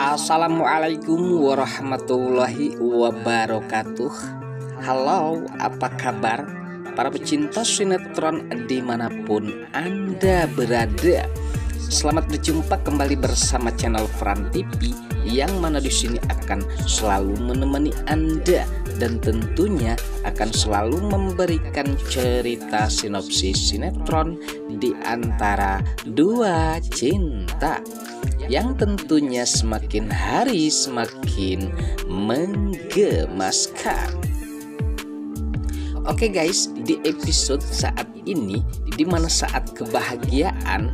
Assalamualaikum warahmatullahi wabarakatuh Halo, apa kabar? Para pecinta sinetron di mana pun Anda berada Selamat berjumpa kembali bersama channel Fran TV Yang mana di sini akan selalu menemani Anda Dan tentunya akan selalu memberikan cerita sinopsis sinetron Di antara dua cinta yang tentunya semakin hari semakin menggemaskan. Oke guys, di episode saat ini di mana saat kebahagiaan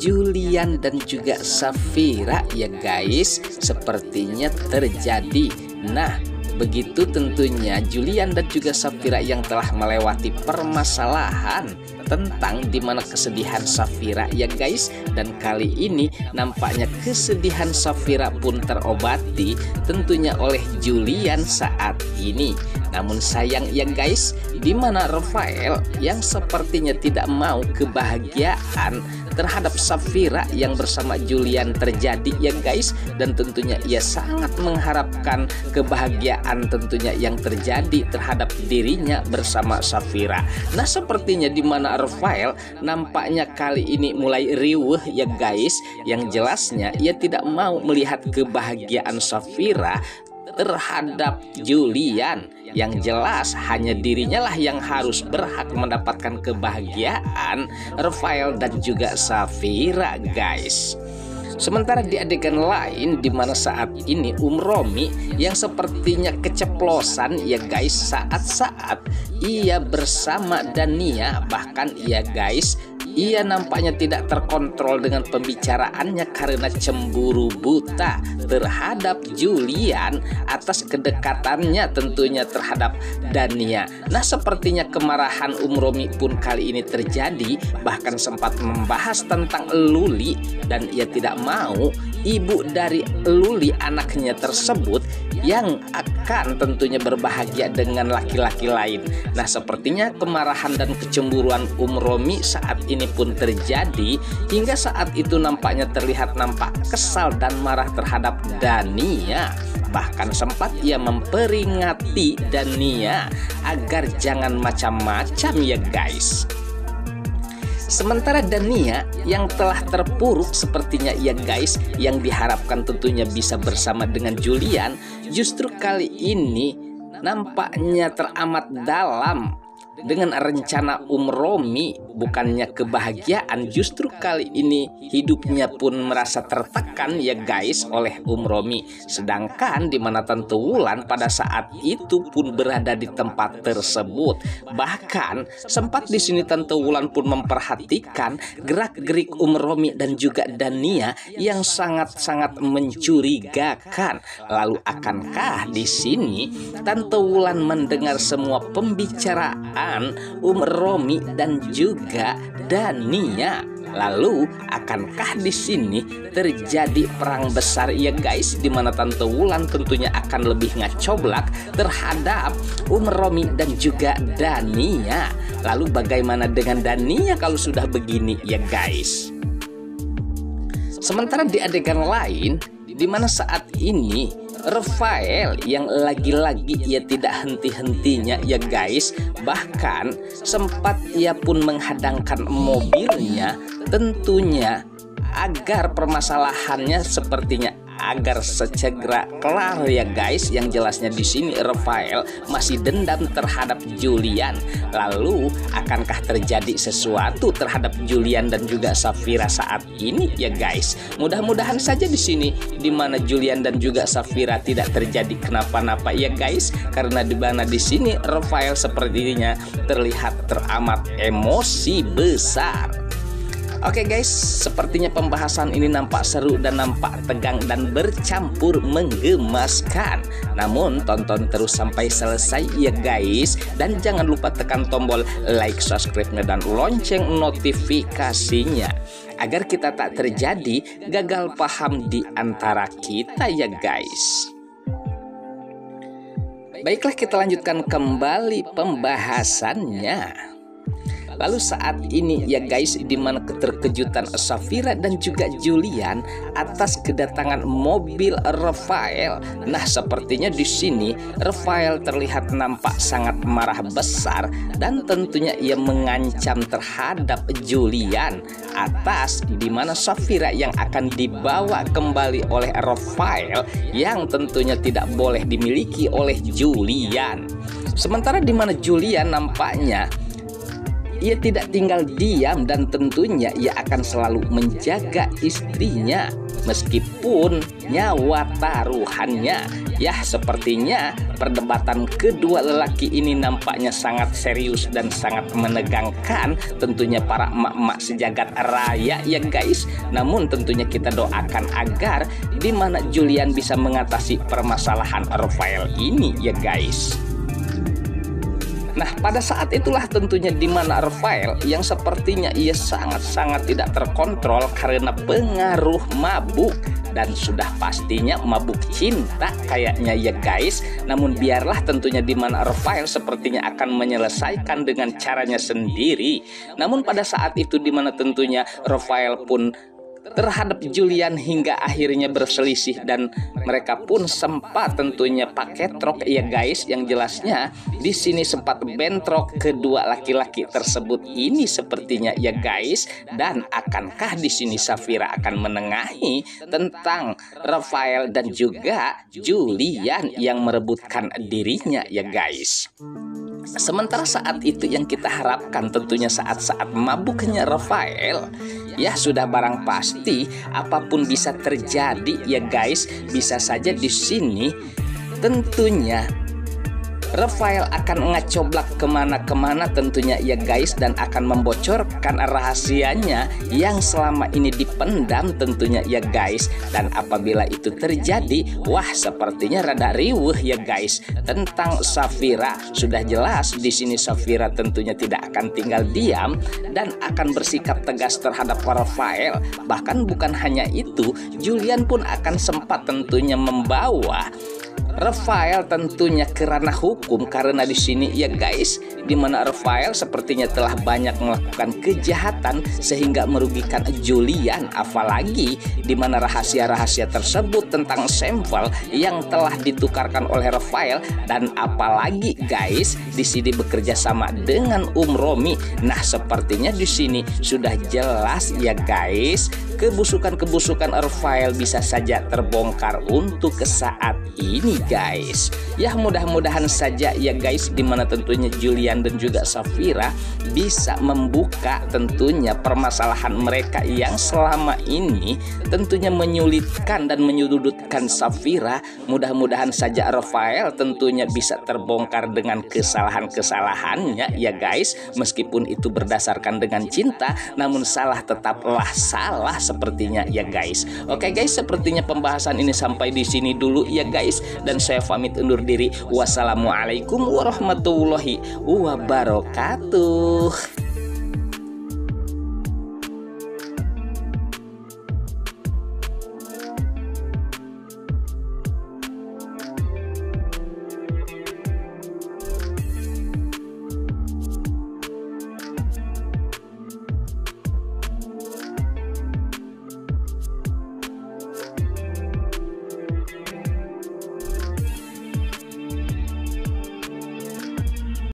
Julian dan juga Safira ya guys sepertinya terjadi. Nah, begitu tentunya Julian dan juga Safira yang telah melewati permasalahan tentang di mana kesedihan Safira. Ya guys dan kali ini nampaknya kesedihan Safira pun terobati tentunya oleh Julian saat ini. Namun sayang ya guys di mana Rafael yang sepertinya tidak mau kebahagiaan terhadap Safira yang bersama Julian terjadi ya guys dan tentunya ia sangat mengharapkan kebahagiaan tentunya yang terjadi terhadap dirinya bersama Safira. Nah sepertinya di mana Rafael nampaknya kali ini mulai riuh ya guys yang jelasnya ia tidak mau melihat kebahagiaan Safira terhadap Julian yang jelas hanya dirinya lah yang harus berhak mendapatkan kebahagiaan Rafael dan juga Safira guys. Sementara di adegan lain di mana saat ini Um Romi yang sepertinya keceplosan ya guys saat-saat ia bersama Dania bahkan ia guys ia nampaknya tidak terkontrol dengan pembicaraannya karena cemburu buta terhadap Julian atas kedekatannya tentunya terhadap Dania. Nah, sepertinya kemarahan Umromi pun kali ini terjadi bahkan sempat membahas tentang Luli dan ia tidak mau ibu dari Luli anaknya tersebut yang akan tentunya berbahagia dengan laki-laki lain. Nah, sepertinya kemarahan dan kecemburuan Umromi saat ini pun terjadi hingga saat itu nampaknya terlihat nampak kesal dan marah terhadap Dania. Bahkan sempat ia memperingati Dania agar jangan macam-macam ya guys. Sementara Dania yang telah terpuruk sepertinya ya guys yang diharapkan tentunya bisa bersama dengan Julian justru kali ini nampaknya teramat dalam dengan rencana Umromi bukannya kebahagiaan justru kali ini hidupnya pun merasa tertekan ya guys oleh Umromi sedangkan di mana Tante Wulan pada saat itu pun berada di tempat tersebut. Bahkan sempat di sini Tante Wulan pun memperhatikan gerak-gerik Umromi dan juga Dania yang sangat-sangat mencurigakan. Lalu akankah di sini Tante Wulan mendengar semua pembicaraan Um Romi dan juga Dania. Lalu akankah di sini terjadi perang besar ya guys di mana Tante Wulan tentunya akan lebih ngacoblak terhadap Um Romi dan juga Dania. Lalu bagaimana dengan Dania kalau sudah begini ya guys? Sementara di adegan lain di mana saat ini Rafael yang lagi-lagi ia tidak henti-hentinya ya guys. Bahkan sempat ia pun menghadangkan mobilnya tentunya agar permasalahannya sepertinya agar segera kelar ya guys. Yang jelasnya di sini Rafael masih dendam terhadap Julian. Lalu akankah terjadi sesuatu terhadap Julian dan juga Safira saat ini ya guys? Mudah-mudahan saja di sini di mana Julian dan juga Safira tidak terjadi kenapa-napa ya guys. Karena di mana di sini Rafael sepertinya terlihat teramat emosi besar Oke okay guys, sepertinya pembahasan ini nampak seru dan nampak tegang dan bercampur menggemaskan. Namun tonton terus sampai selesai ya guys dan jangan lupa tekan tombol like, subscribe dan lonceng notifikasinya agar kita tak terjadi gagal paham di antara kita ya guys. Baiklah kita lanjutkan kembali pembahasannya. Lalu saat ini ya guys di mana keterkejutan Safira dan juga Julian atas kedatangan mobil Rafael. Nah, sepertinya di sini Rafael terlihat nampak sangat marah besar dan tentunya ia mengancam terhadap Julian atas di mana Safira yang akan dibawa kembali oleh Rafael yang tentunya tidak boleh dimiliki oleh Julian. Sementara di mana Julian nampaknya ia tidak tinggal diam dan tentunya ia akan selalu menjaga istrinya meskipun nyawa taruhannya. Ya, sepertinya perdebatan kedua lelaki ini nampaknya sangat serius dan sangat menegangkan tentunya para emak-emak sejagat raya ya guys. Namun tentunya kita doakan agar di mana Julian bisa mengatasi permasalahan Rafael ini ya guys. Nah, pada saat itulah tentunya di mana Rafael yang sepertinya ia sangat-sangat tidak terkontrol karena pengaruh mabuk dan sudah pastinya mabuk cinta kayaknya ya guys. Namun biarlah tentunya di mana Rafael sepertinya akan menyelesaikan dengan caranya sendiri. Namun pada saat itu di mana tentunya Rafael pun terhadap Julian hingga akhirnya berselisih dan mereka pun sempat tentunya pakai truk. Ya guys yang jelasnya di sini sempat bentrok kedua laki-laki tersebut. Ini sepertinya ya guys. Dan akankah di sini Safira akan menengahi tentang Rafael dan juga Julian yang merebutkan dirinya ya guys Sementara saat itu yang kita harapkan tentunya saat-saat mabuknya Rafael Ya sudah barang pasti apa pun bisa terjadi ya guys. Bisa saja di sini tentunya Rafael akan ngacoblak ke mana-kemana tentunya ya guys dan akan membocorkan rahasianya yang selama ini dipendam tentunya ya guys. Dan apabila itu terjadi wah sepertinya rada riuh ya guys. Tentang Safira sudah jelas di sini Safira tentunya tidak akan tinggal diam dan akan bersikap tegas terhadap Rafael. Bahkan bukan hanya itu Julian pun akan sempat tentunya membawa Rafael tentunya kerana hukum karena di sini ya guys di mana Rafael sepertinya telah banyak melakukan kejahatan sehingga merugikan Julian. Apalagi di mana rahasia-rahasia tersebut tentang sampel yang telah ditukarkan oleh Rafael. Dan apalagi guys di sini bekerja sama dengan Um Romi. Nah sepertinya di sini sudah jelas ya guys kebusukan-kebusukan Rafael bisa saja terbongkar untuk saat ini guys. Ya mudah-mudahan saja ya guys di mana tentunya Julian dan juga Safira bisa membuka tentunya permasalahan mereka yang selama ini tentunya menyulitkan dan menyudutkan Safira. Mudah-mudahan saja Rafael tentunya bisa terbongkar dengan kesalahan-kesalahannya ya guys. Meskipun itu berdasarkan dengan cinta namun salah tetaplah salah sepertinya ya guys. Oke guys sepertinya pembahasan ini sampai di sini dulu ya guys dan saya pamit undur diri. Wassalamualaikum warahmatullahi wabarakatuh